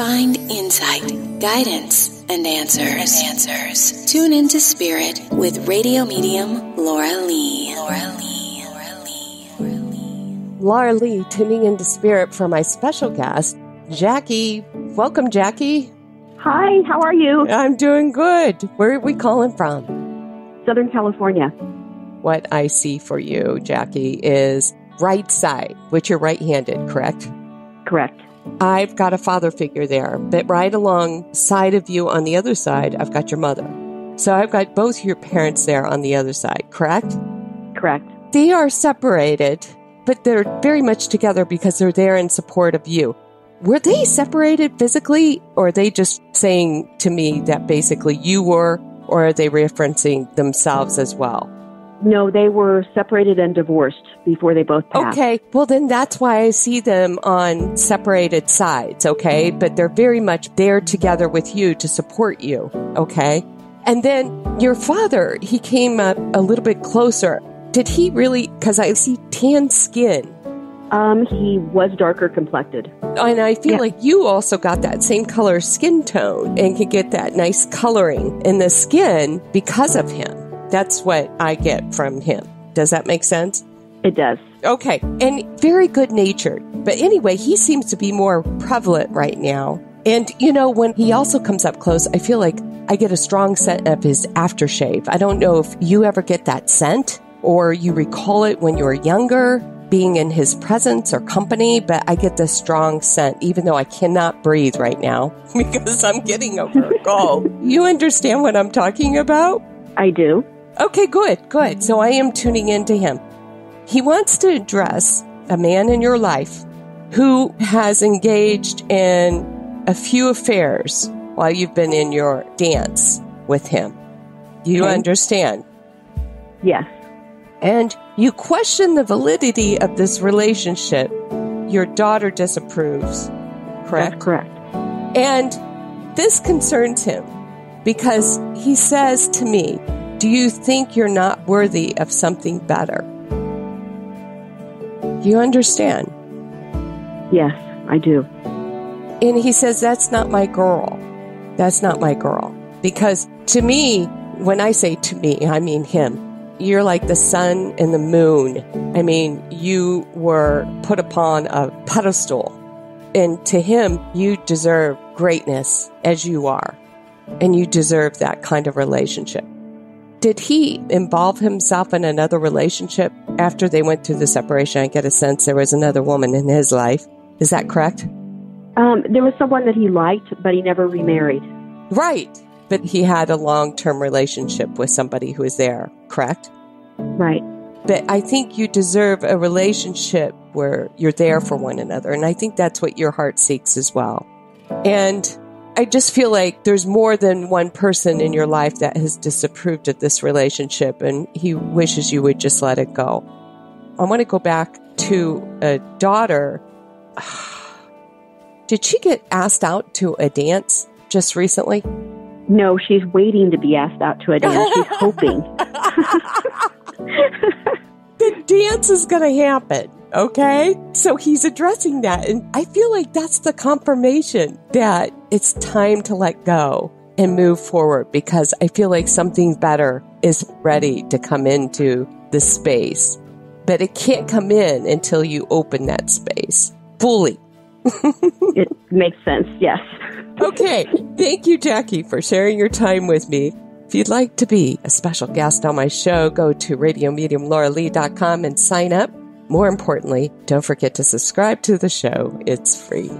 find insight, guidance, and answers. answers. Tune into Spirit with radio medium Laura Lee. Laura Lee. Laura Lee. Laura Lee. Laura Lee tuning into Spirit for my special guest, Jackie. Welcome, Jackie. Hi, how are you? I'm doing good. Where are we calling from? Southern California. What I see for you, Jackie, is right side, which you're right handed, correct? Correct. I've got a father figure there, but right alongside of you on the other side, I've got your mother. So I've got both your parents there on the other side, correct? Correct. They are separated, but they're very much together because they're there in support of you. Were they separated physically, or are they just saying to me that basically you were, or are they referencing themselves as well? No, they were separated and divorced before they both passed. Okay, well then that's why I see them on separated sides, okay? But they're very much there together with you to support you, okay? And then your father, he came up a little bit closer. Did he really, because I see tan skin. Um, he was darker complected. And I feel yeah. like you also got that same color skin tone and could get that nice coloring in the skin because of him. That's what I get from him. Does that make sense? It does. Okay. And very good natured. But anyway, he seems to be more prevalent right now. And, you know, when he also comes up close, I feel like I get a strong scent of his aftershave. I don't know if you ever get that scent or you recall it when you were younger, being in his presence or company, but I get this strong scent, even though I cannot breathe right now because I'm getting over a cold. you understand what I'm talking about? I do. Okay, good, good. So I am tuning into him. He wants to address a man in your life who has engaged in a few affairs while you've been in your dance with him. You okay. understand? Yes. And you question the validity of this relationship. Your daughter disapproves, correct? That's correct. And this concerns him because he says to me, do you think you're not worthy of something better? You understand? Yes, I do. And he says, That's not my girl. That's not my girl. Because to me, when I say to me, I mean him. You're like the sun and the moon. I mean, you were put upon a pedestal. And to him, you deserve greatness as you are. And you deserve that kind of relationship. Did he involve himself in another relationship after they went through the separation? I get a sense there was another woman in his life. Is that correct? Um, there was someone that he liked, but he never remarried. Right. But he had a long term relationship with somebody who was there, correct? Right. But I think you deserve a relationship where you're there for one another. And I think that's what your heart seeks as well. And I just feel like there's more than one person in your life that has disapproved of this relationship and he wishes you would just let it go. I want to go back to a daughter. Did she get asked out to a dance just recently? No, she's waiting to be asked out to a dance. She's hoping. the dance is going to happen. Okay. So he's addressing that. And I feel like that's the confirmation that it's time to let go and move forward because I feel like something better is ready to come into the space. But it can't come in until you open that space fully. it makes sense. Yes. okay. Thank you, Jackie, for sharing your time with me. If you'd like to be a special guest on my show, go to radiomediumlauralee.com and sign up. More importantly, don't forget to subscribe to the show. It's free.